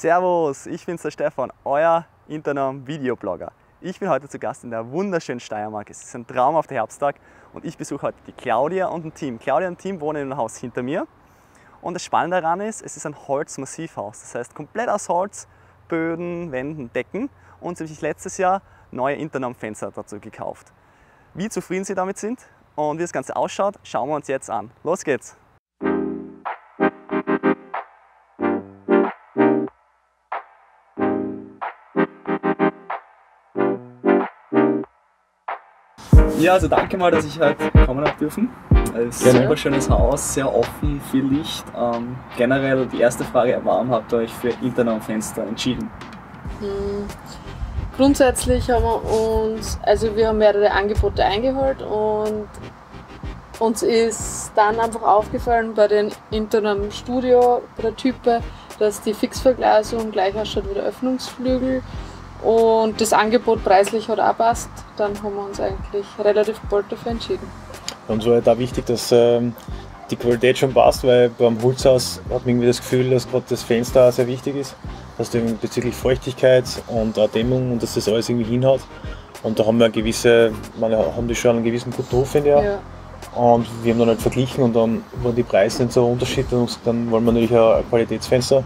Servus, ich bin's der Stefan, euer Internom Videoblogger. Ich bin heute zu Gast in der wunderschönen Steiermark. Es ist ein traumhafter Herbsttag und ich besuche heute die Claudia und ein Team. Claudia und Team wohnen im Haus hinter mir. Und das Spannende daran ist, es ist ein Holzmassivhaus. Das heißt komplett aus Holz, Böden, Wänden, Decken. Und sie haben sich letztes Jahr neue Internom-Fenster dazu gekauft. Wie zufrieden sie damit sind und wie das Ganze ausschaut, schauen wir uns jetzt an. Los geht's! Ja, also danke mal, dass ich heute kommen habe dürfen. Es ist ein super schönes Haus, sehr offen, viel Licht. Ähm, generell die erste Frage, warum habt ihr euch für Internom-Fenster entschieden? Hm. Grundsätzlich haben wir uns, also wir haben mehrere Angebote eingeholt und uns ist dann einfach aufgefallen bei den Internom Studio Type, dass die Fixverglasung gleich ausschaut wie der Öffnungsflügel und das Angebot preislich hat auch passt. Dann haben wir uns eigentlich relativ bald dafür entschieden. Uns war halt auch wichtig, dass ähm, die Qualität schon passt, weil beim Holzhaus hat man irgendwie das Gefühl, dass gerade das Fenster auch sehr wichtig ist, dass du bezüglich Feuchtigkeit und auch Dämmung und dass das alles irgendwie hinhaut. Und da haben wir eine gewisse, man haben die schon einen gewissen guten Ruf, finde ich. Ja. Und wir haben dann halt verglichen und dann waren die Preise nicht so unterschiedlich und dann wollen wir natürlich ein Qualitätsfenster.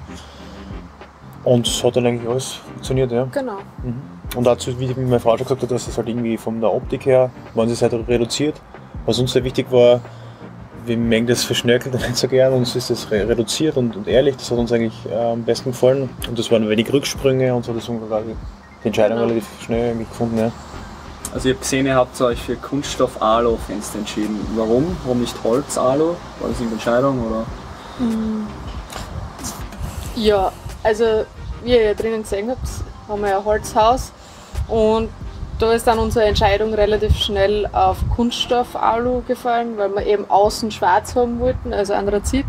Und es hat dann eigentlich alles funktioniert, ja. Genau. Mhm. Und dazu, wie meine Frau schon gesagt hat, dass es halt irgendwie von der Optik her, man es halt reduziert. Was uns sehr wichtig war, wir mengen das verschnörkelt nicht so gern, uns ist das reduziert und, und ehrlich, das hat uns eigentlich äh, am besten gefallen. Und das waren wenig Rücksprünge und so, das haben wir die Entscheidung genau. relativ schnell irgendwie gefunden. Ja. Also ihr habt gesehen, ihr habt euch für Kunststoff-Alu-Fenster entschieden. Warum? Warum nicht Holz-Alu? War das eine Entscheidung oder? Mm. Ja, also wie ihr ja drinnen gesehen habt, haben wir ein Holzhaus und da ist dann unsere Entscheidung relativ schnell auf Kunststoff-Alu gefallen, weil wir eben außen schwarz haben wollten, also Anthrazit,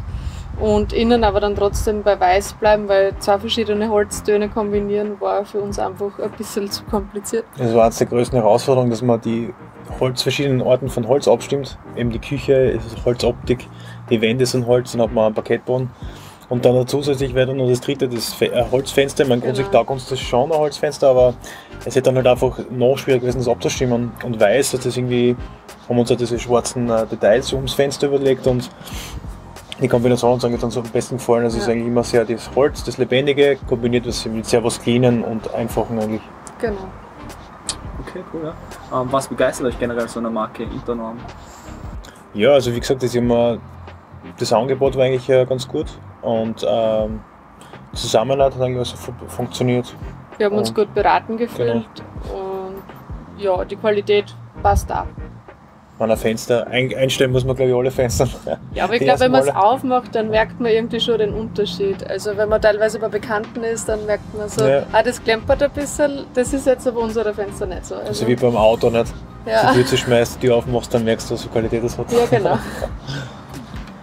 und innen aber dann trotzdem bei weiß bleiben, weil zwei verschiedene Holztöne kombinieren war für uns einfach ein bisschen zu kompliziert. Das war eines der größten Herausforderungen, dass man die Holz, verschiedenen Orten von Holz abstimmt. Eben die Küche ist Holzoptik, die Wände sind Holz, dann hat man einen Parkettboden. Und dann zusätzlich wäre dann noch das dritte, das äh, Holzfenster. Grundsätzlich genau. taugt uns das schon, ein Holzfenster, aber es hätte dann halt einfach noch schwieriger gewesen, das abzustimmen. Und weiß, dass das irgendwie, haben uns halt diese schwarzen äh, Details ums Fenster überlegt und die Kombination hat uns dann so am besten gefallen. Also ja. es ist eigentlich immer sehr das Holz, das Lebendige, kombiniert mit sehr was Cleanen und Einfachen eigentlich. Genau. Okay, cool, ja. Ähm, was begeistert euch generell so eine Marke Internorm? Ja, also wie gesagt, das, immer, das Angebot war eigentlich äh, ganz gut. Und ähm, Zusammenarbeit hat eigentlich also funktioniert. Wir haben uns und, gut beraten gefühlt genau. und ja, die Qualität passt da. Wenn ein Fenster ein, einstellen muss man glaube ich alle Fenster. Ja, aber ich glaube, wenn man es aufmacht, dann merkt man irgendwie schon den Unterschied. Also wenn man teilweise bei Bekannten ist, dann merkt man so, ja. ah, das klempert ein bisschen, das ist jetzt aber unsere Fenster nicht so. Also, also wie beim Auto nicht. Ja. Die Tür zu schmeißt, die aufmachst, dann merkst du, was für Qualität das hat. Ja, genau.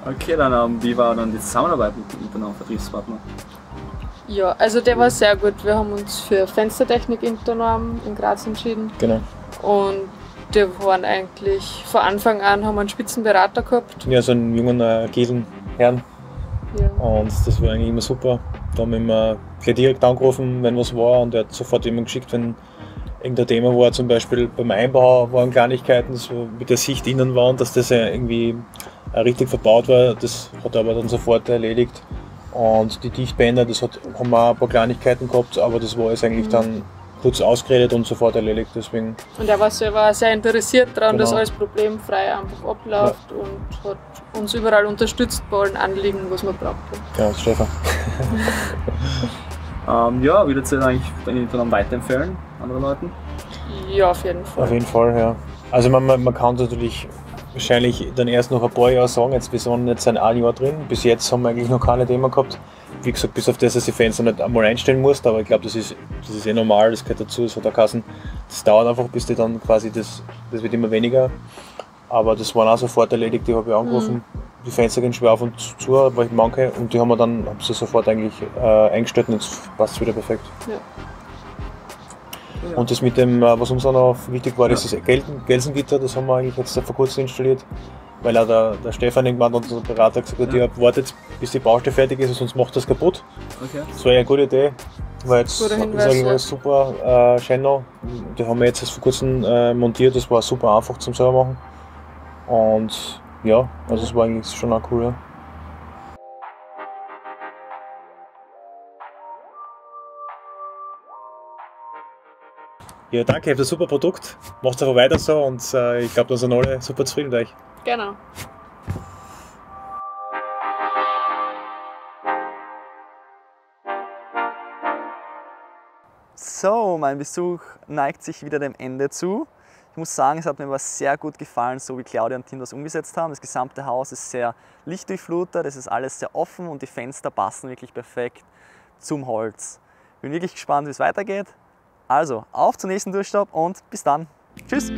Okay, dann ähm, wie war dann die Zusammenarbeit mit, mit einem Vertriebspartner? Ja, also der war sehr gut. Wir haben uns für Fenstertechnik Internorm in Graz entschieden. Genau. Und die waren eigentlich von Anfang an haben wir einen Spitzenberater gehabt. Ja, so einen jungen äh, agilen Herrn. Ja. Und das war eigentlich immer super. Da haben wir immer gleich direkt angerufen, wenn was war und er hat sofort immer geschickt, wenn irgendein Thema war, zum Beispiel beim Einbau waren Kleinigkeiten, so mit der Sicht innen war und dass das irgendwie richtig verbaut war. Das hat er aber dann sofort erledigt. Und die Dichtbänder, das hat, haben wir auch ein paar Kleinigkeiten gehabt, aber das war jetzt eigentlich mhm. dann kurz ausgeredet und sofort erledigt. Deswegen. Und er war, sehr, war sehr interessiert daran, genau. dass alles problemfrei einfach abläuft ja. und hat uns überall unterstützt bei allen Anliegen, was wir brauchen. Ja, Stefan. ähm, ja, würdet ihr eigentlich dann weiterempfehlen, anderen Leuten? Ja, auf jeden Fall. Auf jeden Fall, ja. Also man, man, man kann natürlich wahrscheinlich dann erst noch ein paar Jahre sagen, jetzt wir sind jetzt ein Jahr drin. Bis jetzt haben wir eigentlich noch keine Thema gehabt. Wie gesagt, bis auf das, dass die Fenster nicht einmal einstellen musst, aber ich glaube, das ist, das ist eh normal, das gehört dazu, das hat der Kassen. Das dauert einfach, bis die dann quasi, das, das wird immer weniger. Aber das war auch sofort erledigt, die habe ich angerufen. Mhm. Die Fenster gehen schwer auf und zu, weil ich manche, und die haben wir dann haben sie sofort eigentlich äh, eingestellt und jetzt passt es wieder perfekt. Ja. Und das mit dem, äh, was uns auch noch wichtig war, das ist Gelsen, Gelsengitter, das haben wir eigentlich jetzt vor kurzem installiert. weil auch der, der Stefan irgendwann unser Berater gesagt hat, Ja. ja. wartet bis die Baustelle fertig ist, sonst macht das kaputt. Okay. Das war ja eine gute Idee. War jetzt, ich sage ja. mal, super äh, schön noch. Die haben wir jetzt erst vor kurzem äh, montiert, das war super einfach zum selber machen. Und ja, also es war eigentlich schon auch cool. Ja. Ja, danke, ihr habt ein super Produkt. Macht einfach weiter so und äh, ich glaube, da sind alle super zufrieden mit euch. Genau. So, mein Besuch neigt sich wieder dem Ende zu. Ich muss sagen, es hat mir was sehr gut gefallen, so wie Claudia und Tim das umgesetzt haben. Das gesamte Haus ist sehr lichtdurchflutet, es ist alles sehr offen und die Fenster passen wirklich perfekt zum Holz. Bin wirklich gespannt, wie es weitergeht. Also, auf zum nächsten Durchstopp und bis dann. Tschüss!